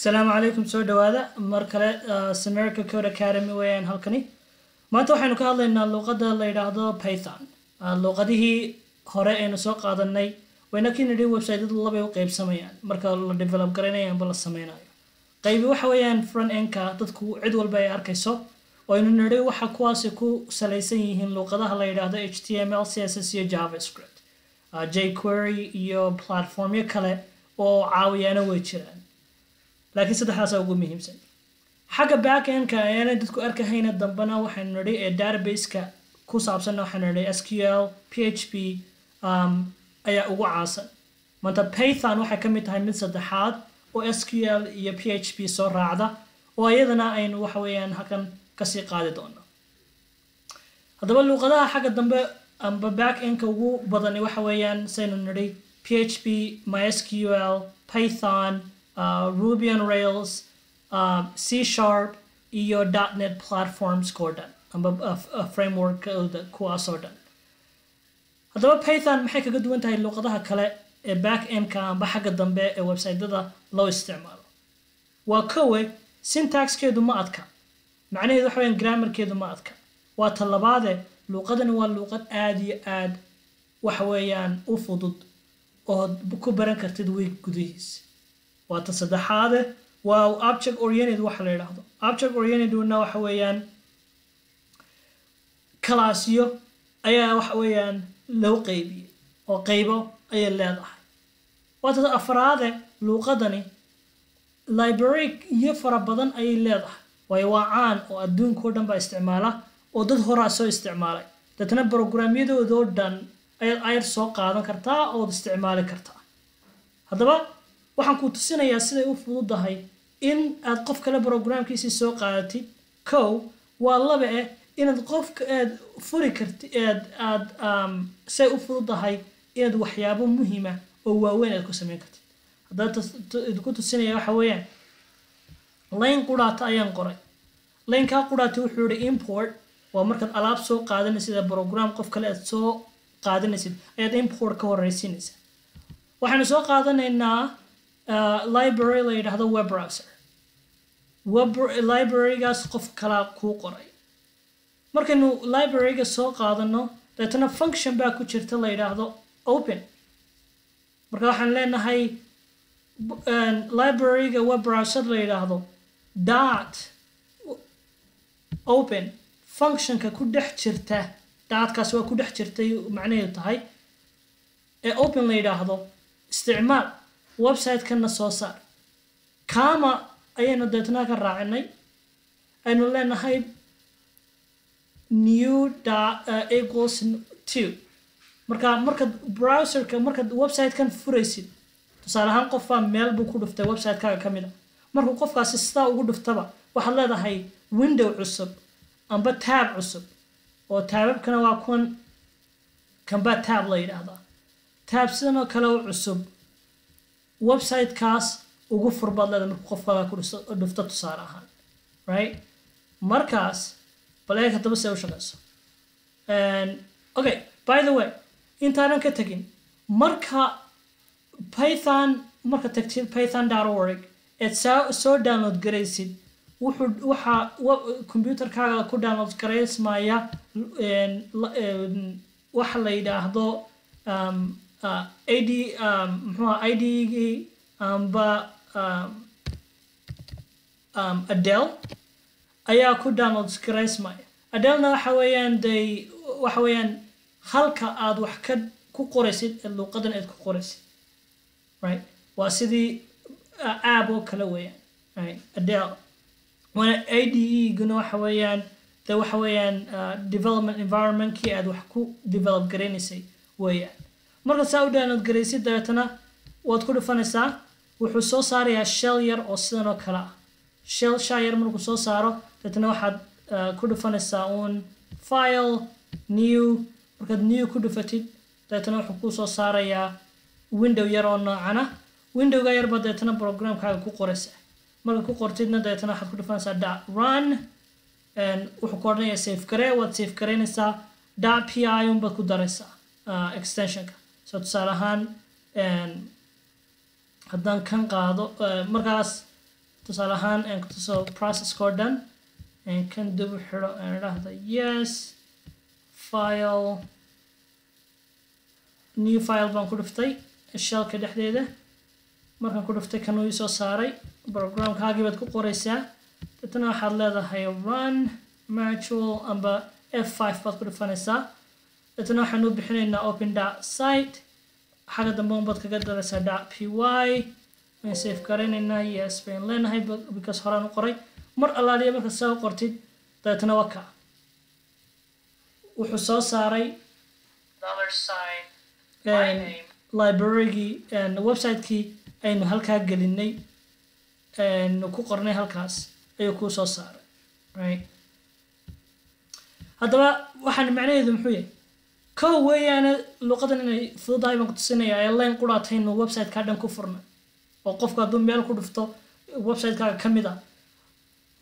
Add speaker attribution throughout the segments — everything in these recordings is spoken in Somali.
Speaker 1: asalaamu calaykum soo dhawaada mar kale samerika code academy weeyaan halkani. Maanta waxaynu ka hadlaynaa luuqadda la yidhaahdo python. Luuqadihii hore aynu soo qaadanay wayna ki nidhi websiteyadu labay u qeybsamayaan marka la develop garaynayo amba la sameynayo qaybi waxa weeyaan front endka dadku cid walba ay arkayso. Waynu nidhi waxa kuwaasi ku salaysan yihiin luuqadaha la yidhaahdo h t m l c s s iyo javascript. Jquery iyo platformyo kale oo caawiyaana way jiraan laakiin saddexdaasa ugu muhiimsan. Xagga backendka ayaanay dadku arkahayna dambena waxaynu nidhi ee databaseka ku saabsanna waxaynu nidhi s q l p h p um, ayaa ugu caasan maanta python waxay ka mid tahay mid saddexaad oo s q l iyo p h p soo raacda oo iyadana aynu waxa weeyaan halkan ka sii qaadi doono haddaba luuqadaha xagga dambe amba backendka ugu badani waxa weeyaan saynu nidhi p h p mysql python uh, ruby on rails uh, c sharp iyo net platforms dhan amba uh, frameworkooda kuwaasoo dhan haddaba python maxay kaga duwan tahay luuqadaha kale ee back endka amba xagga dambe ee websiteyada loo isticmaalo? Waa kowe syntaxkeedu ma adka macnaheedu waxa weyaan grammarkeedu ma adka. Waa ta labaade luuqadani waa luuqad aada iyo aad waxa weeyaan u fudud oo ku baran kartid week gudihiisa waa ta saddexaade. Waa object oriented waxa la yidhaahdo. Object orientedna waxa weeyaan kalaasyo ayaa waxa weeyaan loo qeybiyey oo qeybo ayay leedahay. Waa ta afraade luuqadani library iyo fara badan ayay leedahay. Waayo waa caan oo adduunkao dhan baa isticmaala oo dad horaa soo isticmaalay. Deetna brograamyadoodoo dhan ayaad ayar soo qaadan kartaa ood isticmaali kartaa. Haddaba waxaan ku tusinayaa siday u fududahay in aad qof kale brograamkiisii soo qaadatid kow waa laba eh inaad qofka aad furi kartid aad aad say u fududahay inaad waxyaabo muhiima oo waaweyn aad ku sameyn kartid haddaba ku tusinaya waxa weeyaan layn quraata ayaan qoray. Laynkaa quraata wuxuu yihi import. Waa markaad alaab soo qaadanaysid ee brogram qof kale aad soo qaadanaysid ayaad import ka horeysiinaysaa waxaanu soo qaadanaynaa library la yidhaahdo web browser. Web librarygaas qof kalaa kuu qoray. Markaynu libraryga soo qaadano deetana function baa ku jirta la yidhaahdo open. Marka waxaan leenahay libraryga web browser la yidhaahdo dot open functionka ku dhex jirta daadkaas waa ku dhex jirtay macnaheedu tahay ee open la yidhaahdo isticmaal website-kana soo saar. Kama ayaynu deetnaa ka raacinay. Aynu leenahay new equals two. Marka markaad browserka markaad website-kan furaysid tusaale ahaan qofbaa meel buu ku dhuftay website-kaaga ka mid a markuu qofkaasi sidaa ugu dhuftaba waxaad leedahay window cusub amba taab cusub oo taababkana waa kuwan kanbaa taab la yidhaahdaa. Taab sidanoo kale u cusub websitekaas ugu furbaad leeda markuu qofkaaga ku dhufto tusaale ahaan right? Markaas bal eeg haddaba see u shaqeyso. Okay by the way intaanan ka tegin marka python marka tagtid python dot org eed saa soo download garaysid wuxuu waxaa computerkaaga ku download garaysmaya waxa la yidhaahdo id mxuha idgii amba adel ayaa ku download garaysmaya adelna waxa weeyaan day waxa weeyaan halka aad wax ka ku qoraysid ee luuqadan aad ku qoraysid right? Waa sidii aab oo kale weeyaan right? Adel waana a d e guna waxa weeyaan de waxa weeyaan development environmentkii aad wax ku develop garaynaysay weeyaan markaad saa u download garaysid dabeetana waad ku dhufanaysaa. Wuxuu soo saarayaa shell yar oo sidan oo kale ah. Shell shaa yar markuu soo saaro dabeetana waxaad ku dhufanaysaa uun file new. Markaad new ku dhufatid dabeetana wuxuu kuu soo saarayaa window yar oo noocana. Windowga yarba dabeetana programkaaga ku qoraysaa. Marka ku qortidna dabeetana waxaad ku dhufanaysaa dot run wuxuu ku odhanayaa safe garee waad safe garaynaysaa dot p i unbaad ku daraysaa extensionka so tusaale ahaan haddaan kan qaado markaas tusaale ahaan aan kutuso processkoo dhan aan kan dib u xidho aan idhaahda yes file new file baan ku dhiftay shellka dhexdeeda. Markaan ku dhiftay kanuu isoo saaray programkaagii baad ku qoraysaa deetana waxaad leedahay run virtual amba f5 baad ku dhifanaysaa deetana waxaan u bixinaynaa open dot site. Xagga dambe unbaad kaga daraysaa dot py waan safe garaynaynaa yes bayn leenahay because horaan u qoray. Mar allaaliya marka saa u qortid dabeetana waa kaa wuxuu soo saaray librarygii website-kii aynu halkaa gelinay ku qornay halkaas. Ayuu kuu soo saaray right? Haddaba waxaan macnaheedu muxuu yahay kow weeyaane luqadan inay fududahay baan ku tusinaya ee line quraataynu website-kaa dhan ku furnay oo qofku hadduu meel ku dhufto website-kaaga ka mid ah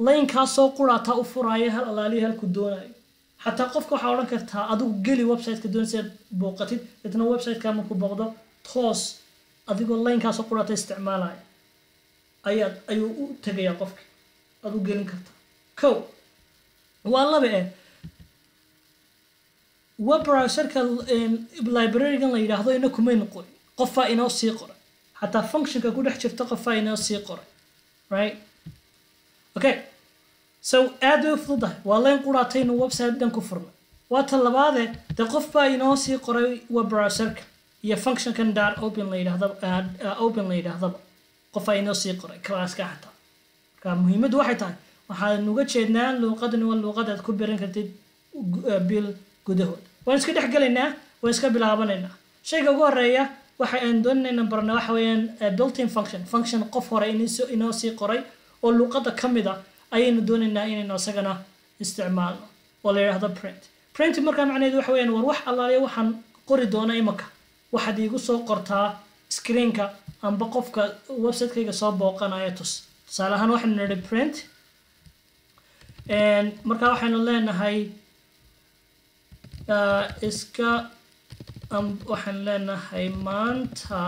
Speaker 1: laynkaasoo quraataa u furaayo hal alaaliya halku doonayo xataa qofka waxaa odhan kartaa adigu geli website-ka doonaysa booqatid deetna website-ka markuu booqdo toos adigoo laynkaasoo quraata isticmaalaya ayaad ayuu u tegayaa qofka aad u gelin kartaa kow waa laba eh web browserka library-gan la yidhaahdo ina kumaynu qorin qofaa inoo sii qoray xataa functionka ku dhex jirta qofaa inoo sii qoray right? Okay so aad bay u fududahay. Waa layn quraataynu website dhan ku furnay waa ta labaade dee qof baa inoo sii qoray web browserka iyo functionkan dot open la yidhahdaba open la yidhaahdaba. Qofaa inoo sii qoray classka xataa marka muhiimaddu waxay tahay waxaan uga jeednaa luuqadani waa luuqad aad ku baran kartid bil gudahood waan iska dhex gelaynaa waan iska bilaabanaynaa. Shayga ugu horreeya waxa aan barna waxa weeyaan built-in function. Function qof hore inoo sii qoray oo luuqadda ka mid a ayaynu doonaynaa inaynu isagana isticmaalno. Oo la yidhaahdo print. Print markaa macnaheedu waxa weeyaan war wax allaaliya waxaan qori doona imaka waxaad iigu soo qortaa screenka amba qofka website-kayga soo booqanaya tus. Tusaale ahaan waxaynu nidhi print. Markaa waxaynu leenahay iska waxaan leenahay maanta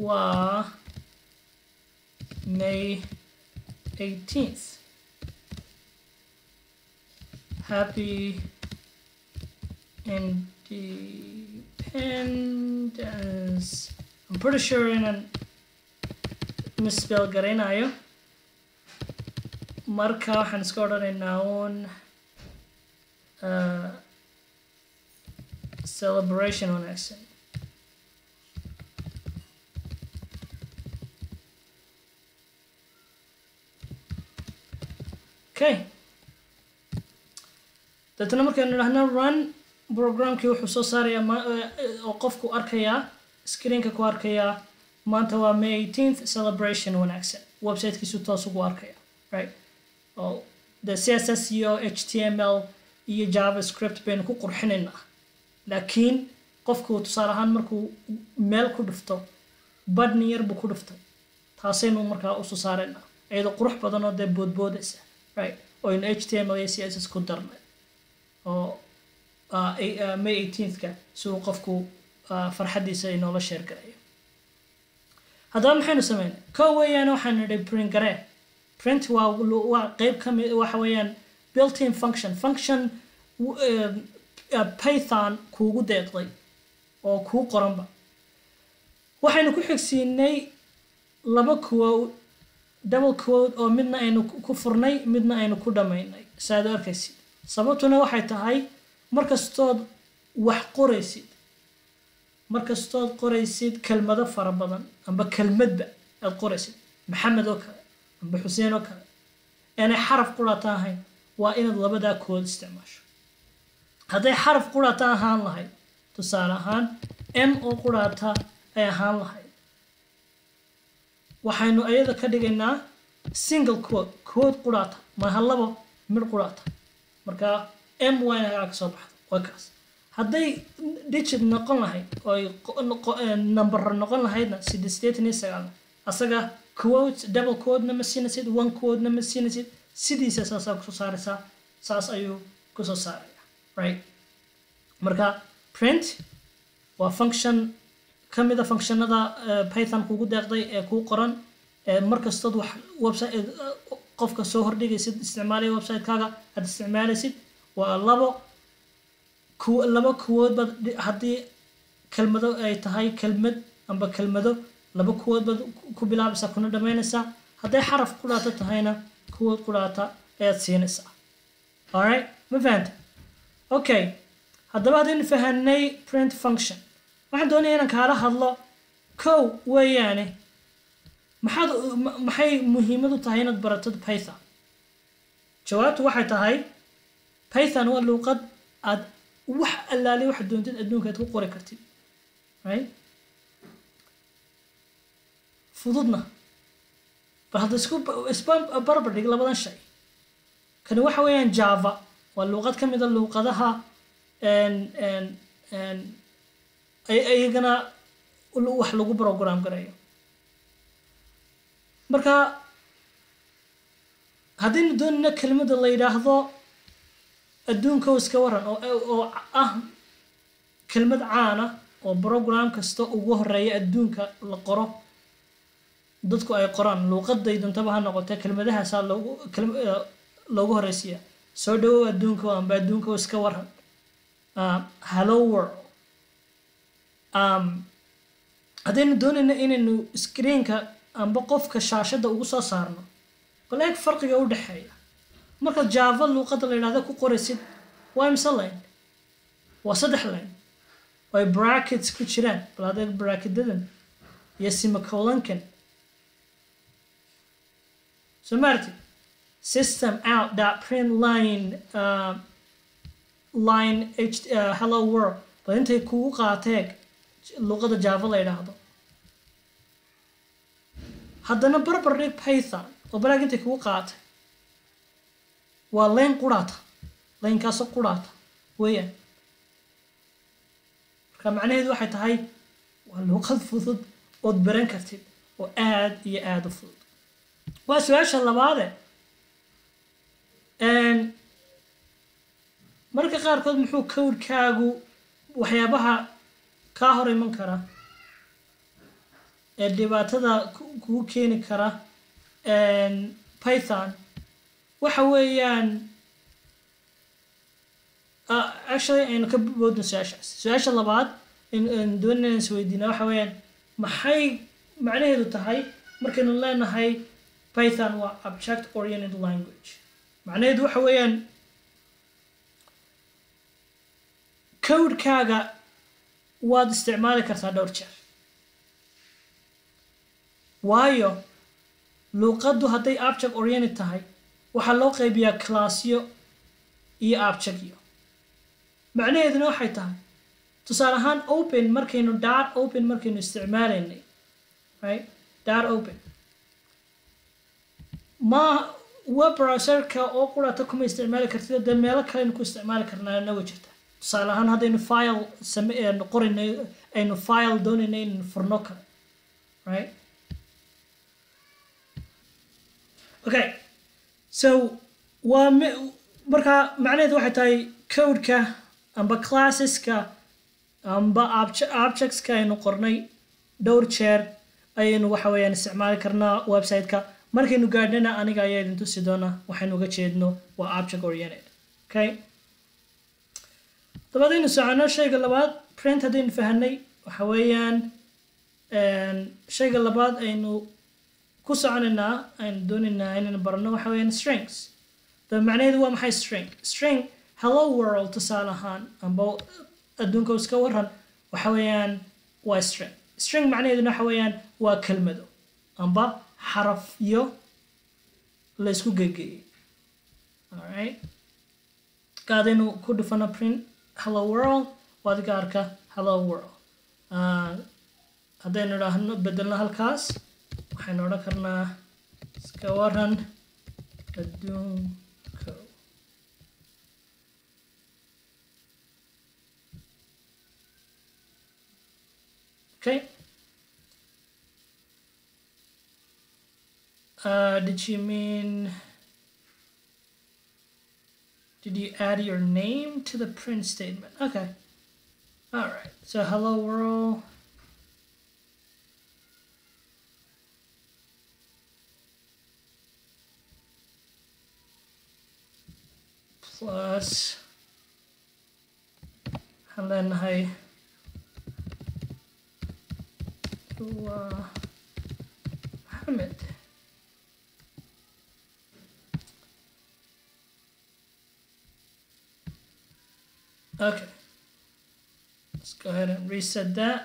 Speaker 1: waa may 18th happy independence. I'm pretty sure inaan misspell garaynayo. Marka waxaan iska odhanaynaa uun celebration wanaagsan okay. Deetana markaynu idhahno run programkii wuxuu soo saarayaa oo qofku arkayaa screenka ku arkayaa maanta waa may 18th celebration wanaagsan. Websitekiisu toos ugu arkaya right? Oo de css iyo html iyo javascript baynu ku qurxinaynaa laakiin qofku tusaale ahaan markuu meel ku dhufto badhni yar buu ku dhuftay taasaynu markaa u soo saaraynaa iyadoo qurux badan oo dee boodboodaysa right? Oo aynu html iyo css ku darnay oo may 18th-ka si uu qofku farxaddiisa inoola sheer garayo haddaba maxaynu sameynay? Kow weeyaan waxaan nidhi print garee. Print waa waa qeyb ka waxa weeyaan built-in function. Function python kuugu deeqday oo kuu qoranba. Waxaynu ku xigsiinay laba quote double quote oo midna aynu ku furnay midna aynu ku dhammaynay. Saaad u arkaysid. Sababtuna waxay tahay markastood wax qoraysid. Markastood qoraysid kelmado fara badan amba kelmadba aad qoraysid. Maxamed oo kale amba xuseen oo kale. Aanay xaraf qurata ahayn waa inaad labadaa kood isticmaasho hadday xaraf qurata ahaan lahayd. Tusaale ahaan m oo qurata ay ahaan lahayd. Waxaynu ayada ka dhigaynaa single quote quote qurata maaha labo mid qurata marka m waa in hagaa ka soo baxdo. Waa kaas. Hadday digit noqon lahayd oo number noqon lahaydna sideetan iyo sagaal asaga quote double quote-na ma siinaysid one quote-na ma siinaysid sidiisa saasaa ku soo saaraysaa saas ayuu ku soo saaraya right? Marka print waa function ka mid a functionada python kugu deeqday ee kuu qoran markastood wax website qofka soo hordhigaysid isticmaalaya website-kaaga aad isticmaalaysid waa labo ku laba kuwood baad haddii kelmado ay tahay kelmad amba kelmado laba kuwood baad ku bilaabaysaa kuna dhammaynaysaa hadday xaraf qudhaata tahayna kuwood qudhaata ayaad siinaysaa. Alright ma fahanta okay. Haddaba haddaynu fahanay print function. Waxaan doonaya inaan kaala hadlo. Kow weeyaane maxaad maxay muhiimad u tahay inaad baratid python? Jawaabtu waxay tahay python waa luuqad aad wax allaali waxa doontid adduunka aad ku qori kartid right? Fududna. Bal hadda isku isba dhig labadan shay. Kani waxa weeyaan java waa luuqad ka mid a luuqadaha iyagana wax lagu program garayo. Marka haddaynu doonayna kelmadda la yidhaahdo adduunka iska waran oo ah kelmad caana oo program kasta ugu horreeya adduunka la qoro dadku ay qoraan luuqaday dantaba ha noqotee kelmadahaasaa loogu loogu horeysiya soo dhawow adduunka amba adduunka iska waran hello world. Haddaynu doonayna inaynu screenka amba qofka shaashadda ugu soo saarno bal eeg farqiga u dhexeeya. Marka java luuqadda la yidhahda ku qoraysid waa imse line waa saddex line ay brackets ku jiraan bal adeeg bracketadan iyo semicolonkan. So maarti system line uh, line h uh, hello world. Bal intay kugu qaateeg luuqadda java la yidhaahdo haddana barbar dhig python. Oo balaag intay kugu qaatay waa leyn quraata leynkaasoo quraata weeyaan marka macnaheedu waxay tahay waa luuqad fudud ood baran kartid oo aad iyo aada u fudud waa su'aasha labaade marka qaarkood muxuu cowdkaagu waxyaabaha kaa hor iman kara ee dhibaatada kugu keeni kara python. Waxa weeyaan actually aynu ka boodno su'aashaas. Su'aasha labaad doonana is weydiina waxa weeyaan maxay macnaheedu tahay markaynu leenahay python waa object oriented language macnaheedu waxa weeyaan cowdkaaga waad isticmaali kartaa dhowr jeer. Waayo luuqaddu hadday abject oriented tahay waxaa loo qaybiyaa classyo iyo abjectyo macnaheeduna waxay tahay tusaale ahaan open markaynu dar open markaynu isticmaalaynay right? Dar open. Ma web browserka oo qurata kuma isticmaali kartid dee meelo kaleynu ku isticmaali karnaana way jirta tusaale ahaan haddaynu file same qoraynay aynu file doonaynay inaynu furno kale right? Okay so waa marka macnaheedu waxay tahay codeka amba classeska amba objectska aynu qornay dhowr jeer ayaynu waxa weeyaan isticmaali karnaa website-ka markaynu gaadhnana aniga ayaa idin tusi doona waxaynu uga jeedno waa object oriented. Okay? Dabadaynu socono shayga labaad print haddaynu fahanay waxa weeyaan shayga labaad aynu ku soconaynaa aynu doonaynaa inaynu barano waxa weeyaan strings. Daba macnaheedu waa maxay string? String hello world tusaale ahaan amba adduunka iska waran waxa weeyaan waa string. String macnaheeduna waxa weeyaan waa kelmado. Amba xarafyo la isku gegeeyey alright ku dhufano print hello world. Waad gaarka hello world. Haddaynu idhaahno bedelno halkaas. Waxaynu odhan karnaa iska waran adduunka. Okay Uh, did you mean... Did you add your name to the print statement? Okay. All right. So hello world. Plus. And then I to uh. Okay. Let's go ahead and reset that.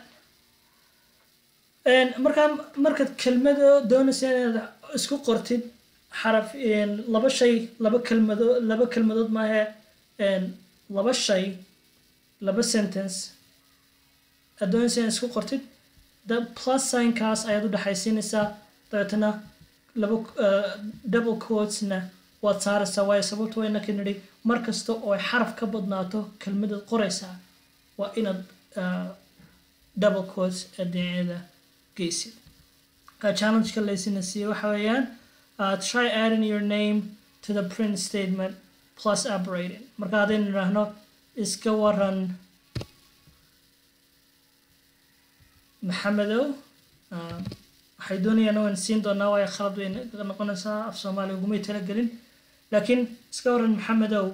Speaker 1: Markaa markaad kelmado doonaysa inaad isku qortid xaraf laba shay laba kelmado laba kelmadood maahe laba shay laba sentence. Aad doonaysa inaad isku qortid the plus signkaas ayaad u dhexaysiinaysaa dabeetana laba double quotesna waad saaraysaa waayo sababta waa inaka nidhi mar kasta oo ay xaraf ka badnaato kelmadaad qoraysaa waa inaad double quotes adeecada geysid. Challengeka laysina siiye waxa weeyaan try adding your name to the print statement plus operating marka haddaynu idhaahno iska waran maxamedow waxay doonayaan waan siin doonaa waayo khalad way noqonaysaa af soomaaliya ugumay talagelin laakiin iska waran maxamedow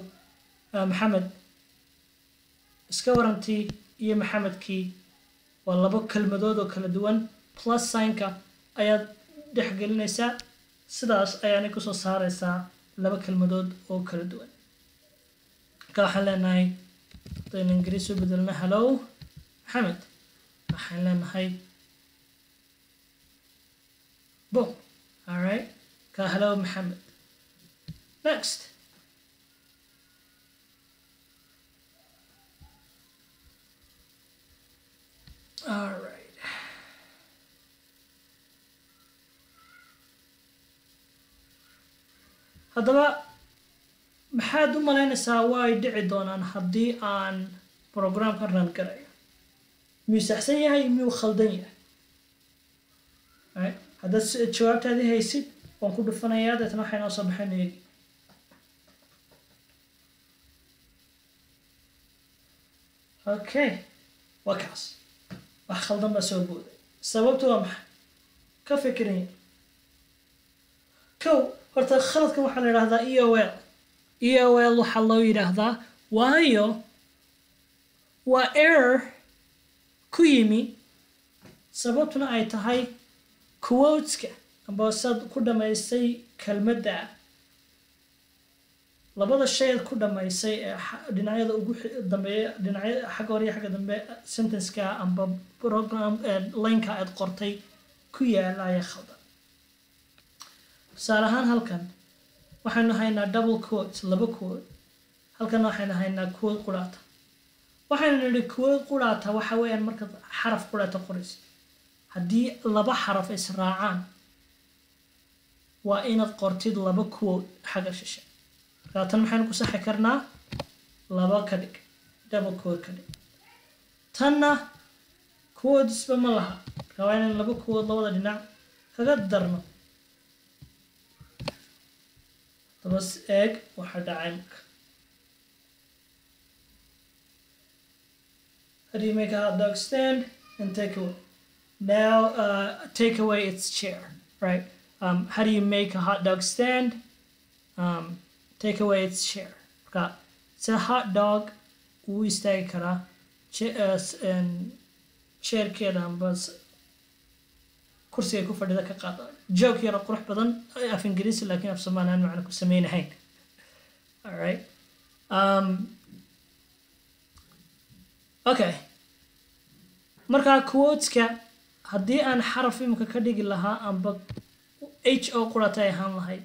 Speaker 1: maxamed. Iska warantii iyo maxamedkii waa labo kelmadood oo kala duwan plus signka ayaad dhexgelinaysaa sidaas ayaanay ku soo saaraysaa laba kelmadood oo kala duwan. Marka waxaan leenahay hadaynu ingiriis u bedelno hello maxamed. Waxaan leenahay boom alright ka hello maxamed next. Alright haddaba maxaad u malaynaysaa waa ay dhici doonaan haddii aan programka ran garayo miyuu saxsan yahay miyuu khaldan yahay? Haddaad jawaabtaadii haysid waan ku dhufanayaa deetna waxay noo soo baxayn okay waa kaas. Wax khaldan baa soo booday. Sababtu waa maxay? Ka fikiraya kow horta khaladkan waxaa la yidhahdaa e o l. E o l waxaa loo yidhaahdaa waayo waa error ku yimi sababtuna ay tahay quoteska. Amba saad ku dhammaysay kelmadda labada shayd ku dhammaysay ee dhinacyada ugu dambeeya dhinacyada xagga hore iyo xagga dambe sentenceka amba program lineka aad qortay ku yaalla ayaa khaldan. Tusaale ahaan halkan waxaynu haynaa double quote laba quote. Halkan waxaynu haynaa quote quraata. Waxaynu nidhi quote quraata waxa weeyaan markaad xaraf quraata qoraysid haddii laba xaraf israacaan waa inaad qortid laba quote xagga shishe markaa tan maxaynu ku saxi karnaa laba ka dhig double quote ka dhig tanna quotesba ma laha markaa waa inaan laba quote labada dhinac kaga darno dabas eeg waxaa dhacay marka How do you make a hot dog stand and take away? Now, uh, take away its chair, right? Um, how do you make a hot dog stand? Um, take away its chair. Marka, sida hot dog. Wuu istaagi karaa chairkeeda amba kursiga ku fadhida ka qaada. Joke yara qurux badan af ingiriisi laakiin af soomaali aan macna ku sameynahayn um, okay. Markaa quoteska haddii aan xaraf imika ka dhigi lahaa amba h o qurata ay ahaan lahayd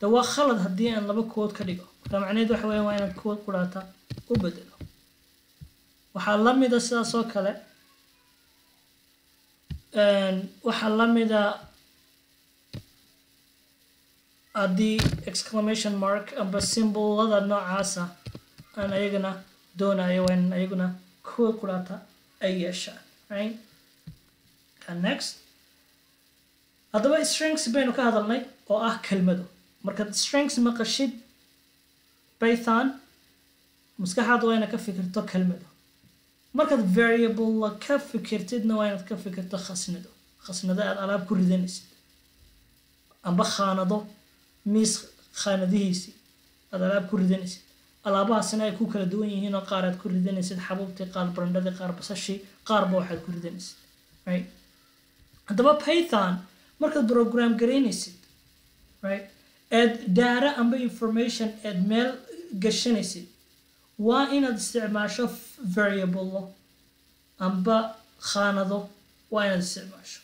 Speaker 1: de waa khalad haddii aan laba quote ka dhigo. Marka macnaheed waxa weya waa inaan quote qurata u bedelo waxaa la mida sidaas oo kale waxaa la mida haddii exclamation mark amba symbolada noocaasa aan ayagana doonayo waa in ayaguna kuwa quraata ay yeeshaan right? Next haddaba strings baynu ka hadalnay oo ah kelmado markaad strings maqashid python maskaxaad waa inaad ka fikirto kelmado. Markaad variable ka fikirtidna waa inaad ka fikirto khasnado. Khasnado aad alaab ku ridanaysid. Amba khaanado miis khaanadihiisii aad alaab ku ridanaysid. Alaabahaasina ay ku kala duwan yihiin oo qaar aad ku ridanaysid. Xabuubtii qaar barandhadii qaar basashii qaarba waxaad ku ridanaysid haddaba python markaad program garaynaysid right aad daara amba information aad meel gashanaysid waa inaad isticmaasho variable amba khaanado waa inaad isticmaasho.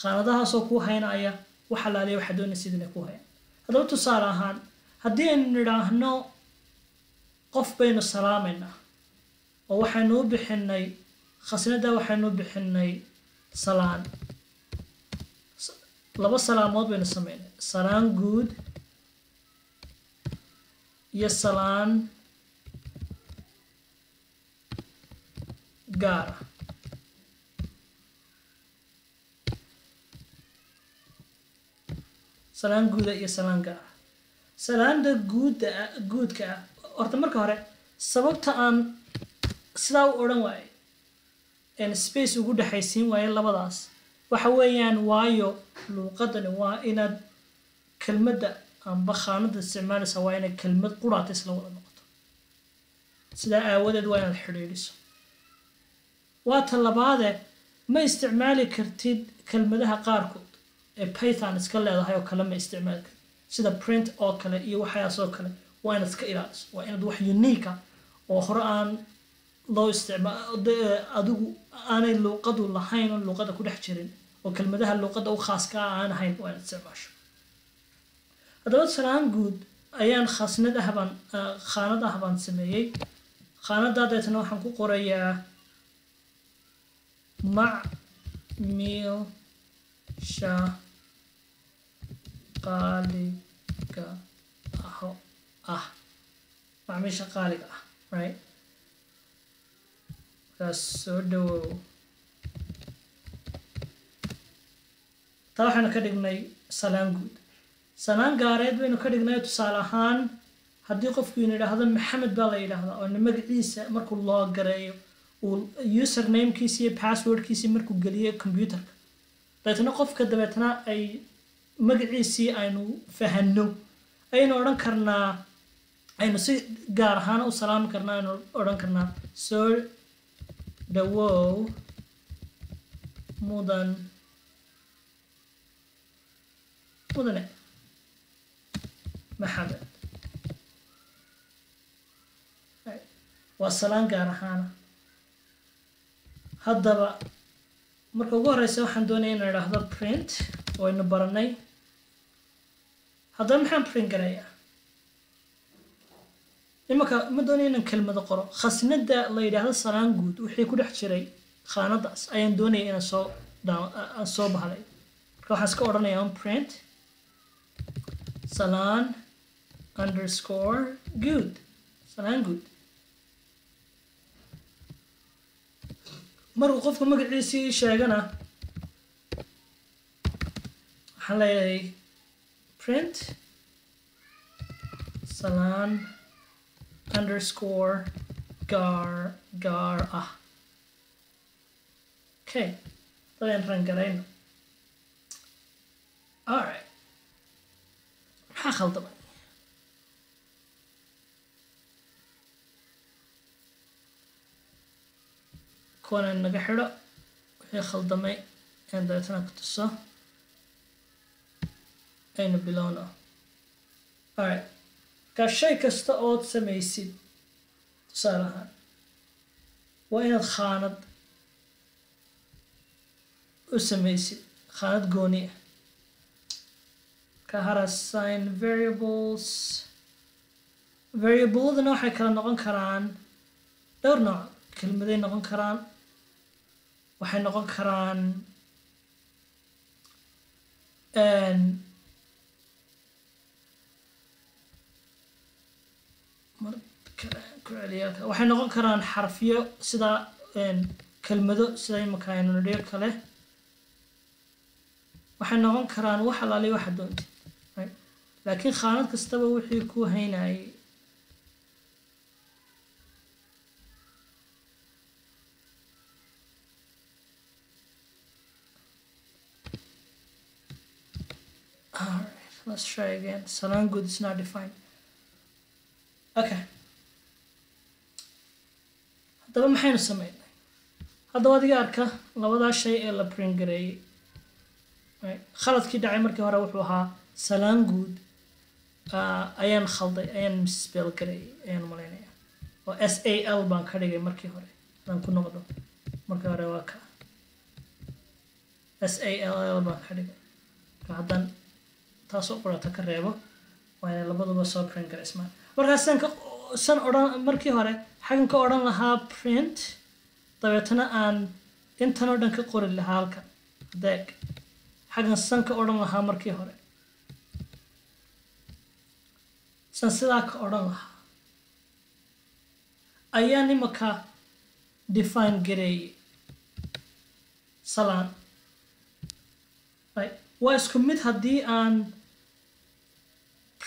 Speaker 1: Khaanadahaasoo kuu haynaya wax alaaliya waxaad doonaysid inay ku hayaan haddaba tusaale ahaan haddii aynu nidhaahno qof baynu salaamaynaa oo waxaynu u bixinay khasnada waxaynu u bixinay salaan. Laba salaamood baynu sameynay. Salaan guud iyo salaan gaara salaan guuda iyo salaan gaara salaanta guudda guudka. Ah horta marka hore sababta aan sidaa u odhan waaye space ugu dhexaysiin waaye labadaas waxa weeyaan waayo luuqadani waa inaad kelmadda amba khaanada isticmaalaysa waa inay kelmad quraata isla wada noqoto. Sidaa aawadeed waa inaad xidhiidhiso. Waa ta labaade ma isticmaali kartid kelmadaha qaarkood ee python iska leedahay oo kale ma isticmaali kartid. Sida print oo kale iyo waxaas oo kale waa inaad iska ilaaliso. Waa inaad wax uniika oo hore aan loo isticmaal aanay luuqadu lahayn oo luuqada ku dhex jirin oo kelmadaha luuqada u khaaska ah aan ahayn waa inaad isticmaasho haddaba salaan guud ayaan khasnad ah baan khaanad ah baan sameeyey. Khaanada deetana waxaan ku qorayaa macmiilsha qaaliga aho ah macmiisha qaaliga ah right? Markaas soo dhawow taa waxaynu ka dhignay salaan guud salaan gaareed baynu ka dhignay tusaale ahaan haddii qofku ina yidhaahdo maxamed baa la yidhaahdaa oo magaciisa markuu loo gareeyo uu usernamkiisi iyo passwordkiisi markuu geliyo computerka. Dabeetna qofka dabeetna ay magaciisii aynu fahanno aynu odhan karnaa aynu si gaar ahaan u salaami karnaa aynu odhan karnaa soo dhawow mudan mudane maxamed. Waa salaan gaar ahaana haddaba marka ugu horeysa waxaan doonaya inaan idhaahdo print waynu baranay. Haddaba maxaan print garayaa imanka ma doonaya inaan kelmado qoro. Khasnada la yidhaahdo salaan guud wixii ku dhex jiray khaanadaas ayaan doonaya inaan soo aan soo bahday marka waxaan iska odhanayaa on print. Salaan underscore good. Salaan good. Markuu qofku magaciisii sheegana waxaan leeyahay print salaan underscore gaar gaar ah. Okay dadaan rangarayno alright maxaa khaldamay kuwana naga xidho wixii khaldamay aan dabeetana ku tuso. Aynu bilowno. Alright. Markaa shay kasta ood samaysid tusaale ahaan waa inaad khaanad u samaysid khaanad gooni ah. Ka har variables. Variabledana waxay kala noqon karaan dhowr nooc kelmaday noqon karaan waxay noqon karaan waxay noqon karaan xarfiyo sida kelmado sida imaka aynu kale waxay noqon karaan wax alaaliya waxa doontid laakiin khaanad kastaba wixii ku haynayay Alright, let's try again. Salam good is not defined. Okay. haddaba maxaynu sameynay haddaba adiga arka labadaa shay ee la print gareeyey khaladkii dhacay markii hore wuxuu ahaa salaan guud ah, ayaan khalday ayaan misspell gareeyey ayaan malaynaya oo s a l baan ka dhigay markii hore hadaan ku noqdo markii hore waa ka s a l l baan ka dhigay haddaan taasoo qorata ka reebo waa inay labaduba soo print garaysmaan markaas san odhan markii hore xagan ka odhan lahaa print dabeetana aan intan oo dhan ka qori lahaa halkan deeg. Xaggan san ka odhan lahaa markii hore. San sidaa ka odhan lahaa. Ayaan imaka define gareeyey salaan. Waa isku mid haddii aan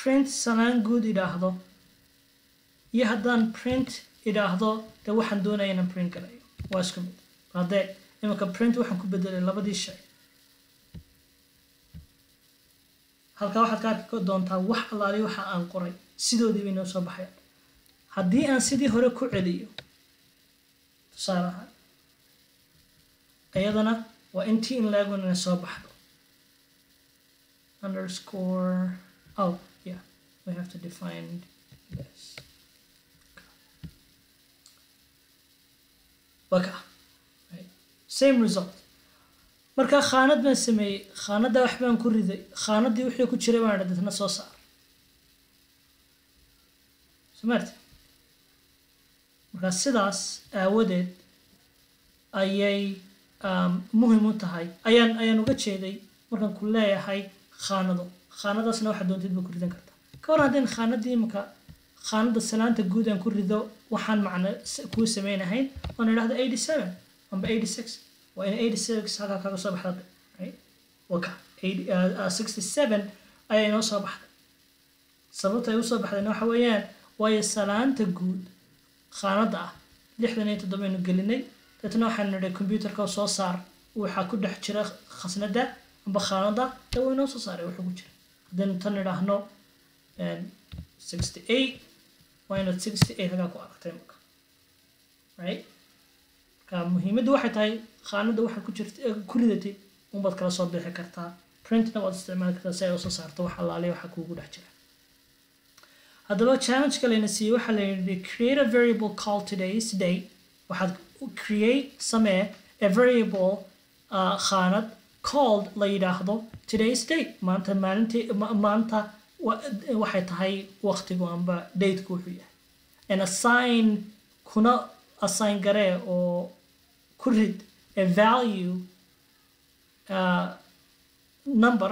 Speaker 1: print salaan guud idhaahdo. Iyo haddaan print idhaahdo dee waxaan doonaya inaan print garayo waa isku mid. Haddee imika print waxaan ku bedelay labadii shay. Halkaa waxaad ka arki doontaa wax allaali waxa aan qoray. Sidoodii bay soo baxayaan haddii aan sidii hore ku celiyo tusaale ahaan iyadana waa intii in laego inay soo baxdo. Underscore oh. yeah we have to define this. Waka right. same result. Marka khaanad baan sameeyey khaanadda wax baan ku riday khaanaddii wixii ku jiray baan dadna soo saar. Somaarti marka sidaas aawadeed ayay um, muhiim u tahay. Ayaan ayaan uga jeeday markaan ku leeyahay khaanado khaanadaasna waxaad doontid ba ku ridan kartaa ka hor haddeen khaanadii imaka khaanada salaanta guud aan ku rido waxaan macno kuu samaynahayn oon idhahdo eighty seven amba eighty six waa in eighty ah, ah, six halkaa kaga soo baxda waka sixty seven ayaa inoo soo baxday. Sababta ay u soo baxdayna waxa weeyaan waayo salaanta guud khaanada ah lixdan iyo toddobaynu gelinay. Deetna waxaanu nidhay computerka soo saar waxaa ku dhex jira khasnada amba khaanada ee waa inoo soo saaray wuxuu ku jira. Haddaynu tan nidhaahno 68 muhiimadda waxay tahay qaanada waxaa ku jirta eh, ku ridatay unbaad kala soo bixi kartaa printna waad isticmaali kartaa si ay u soo saarto wax allaale waxa kuugu dhex jira. Haddaba challengeka layna siiyey waxaa la create a variable call today today. Waxaad create samee eh, a variable ah, khaanad called la yidhaahdo today's day maanta maalinta maanta waxay tahay waqtigu amba dateku wuxuu yahay and assign kuna assign garee oo ku rid a value uh, number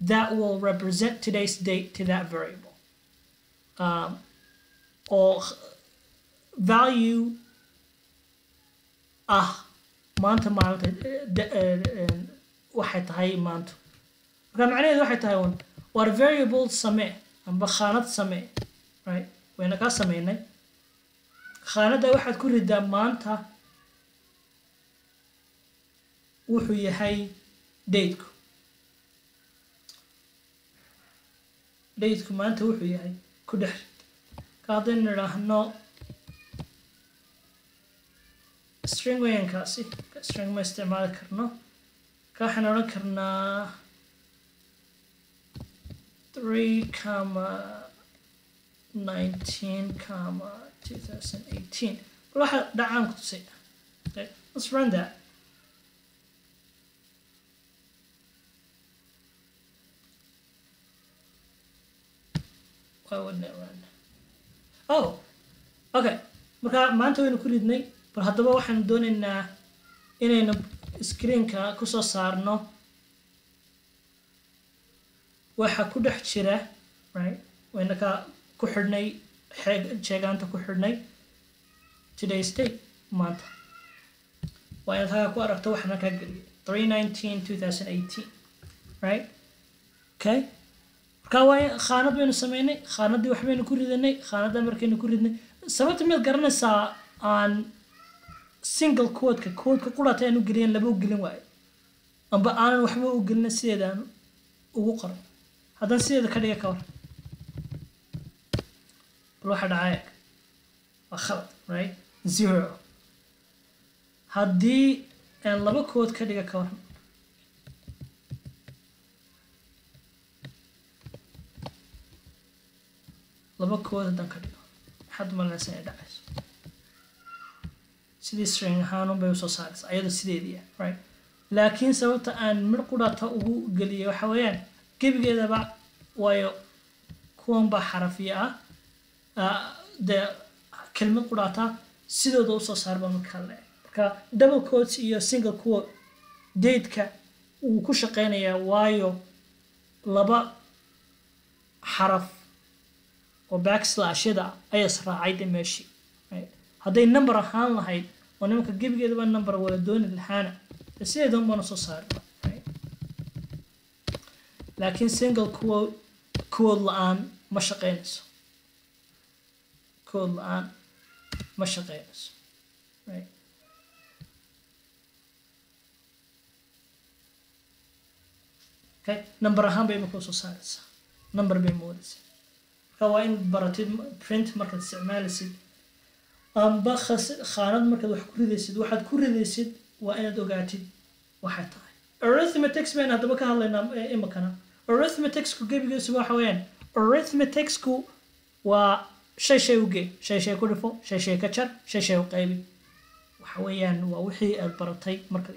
Speaker 1: that will represent today's date to that variable. Um, or value ah maanta maalinta eh, eh, eh, waxay tahay maanta marka macnaheedu waxay tahay un war variable samee amba khaanad samee right? Wayna kaa sameynay khaanadda waxaad ku ridaa maanta wuxuu yahay dateku. Dateku maanta wuxuu yahay ku dhex rid. Ka haddaynu idhaahno string weyankaasi string ma isticmaali karno. Ka waxaan odhan karnaa three comma nineteen comma two thousand eighteen. Bal waxa dhacaan ku tusay. Okay let's run that. Why wouldn't it run? Oh okay. Marka maanta waynu ku ridnay bal haddaba waxaanu doonaynaa inaynu screenka ku soo saarno waxa ku dhex jira right? Ku xidhnay xeeg jeegaanta ku xidhnay today's date maanta. Waa inaad halkaa ku aragto waxaan kaa geliyay three nineteen two thousand eighteen right? Okay? Marka waa khaanad baynu sameynay khaanaddii wax baynu ku ridanay khaanadda markaynu ku ridnay. Sababta miyaad garanaysaa aan single codeka codeka qurata aan u geliyan laba u gelin waayo. Amba aanan waxba u gelina sideedaan ugu qoran haddaan sideeda ka dhiga ka war bal waxa dhacaa eeg waa khalad right? Zero. Haddii aan laba kood ka dhiga ka waran laba kood haddaan ka dhigo. Maxaad malaysa inay dhacayso? Sidii string ahaanun bay u soo saaraysa ayadoo sideedii ah right? Laakiin sababta aan mir qudhata ugu geliyay waxa weeyaan gebigeedaba waayo kuwan baa xarafiya ah dee kelmad qudhata sidooda u soo saarba markaa le marka double coats iyo single quote dateka wuu ku shaqeynayaa waayo laba xaraf oo backslashyada ayaa israacay de meeshii hadday number ahaan lahayd oo nimanka gebigeedaba number wala dooni lahaana sideedan baana soo saari laakiin single quote quote la'aan ma shaqeynayso. Quote la'aan ma shaqeynayso. Okay number ahaan bay marka soo saaraysaa. Number bay moodaysaa marka waa in baratid print markaad isticmaalaysid amba khaanad markaad wax ku ridaysid waxaad ku ridaysid waa inaad ogaatid waxay tahay. Arithmetics baynu haddaba ka hadlaynaa imikana arithmeticsku gebigiisu waxa weeyaan arithmeticsku waa shay shay u gee shay shay ku dhifo shay shay ka jar shay shay u qaybi. Waxa weeyaan waa wixii aad baratay marka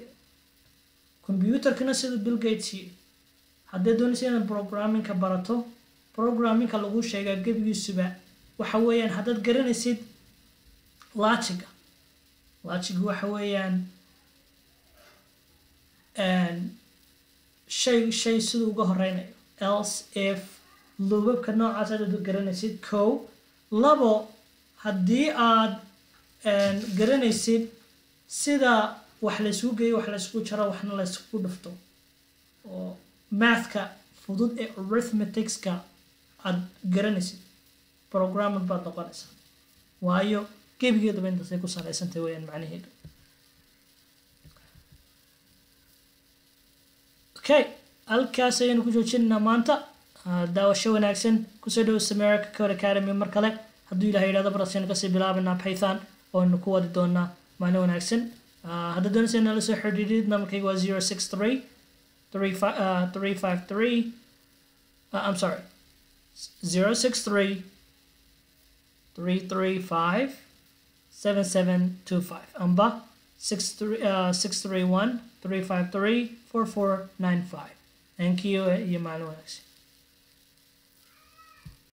Speaker 1: computerkana sida bill gates haddii doonaysa inaad programmingka barato programmingka lagu sheegaa gebigiisuba waxa weeyaan haddaad garanaysid lajiga lajiga waxa weeyaan shay shay siduu uga horeynayo. Else if lubabka noocaas aad garanaysid ko labo haddii aad garanaysid sida wax laysku geeyo wax laysku jaro waxna laysku dhufto. Oo mathka fudud ee arithmeticska aad garanaysid programmer baad noqonaysaa. Waayo gebigeedaba intaasay ku salaysantay weyaan macnaheedu okay halkaas ayaynu ku joojinaynaa maanta daawasho wanaagsan ku soo dhowo samerica code academy mar kale hadduu ilahay yidhahdo barasaynu ka sii bilaabanaa python oonu ku wadi doonaa maalin wanaagsan hadda doonaysa nala soo xidhiidhid nambarkayga waa zero six three three five uh, three five three uh, I'm sorry zero six three three three five seven seven two five. Amba six three uh, six three one three five three 4495. Thank you, Emmanuel.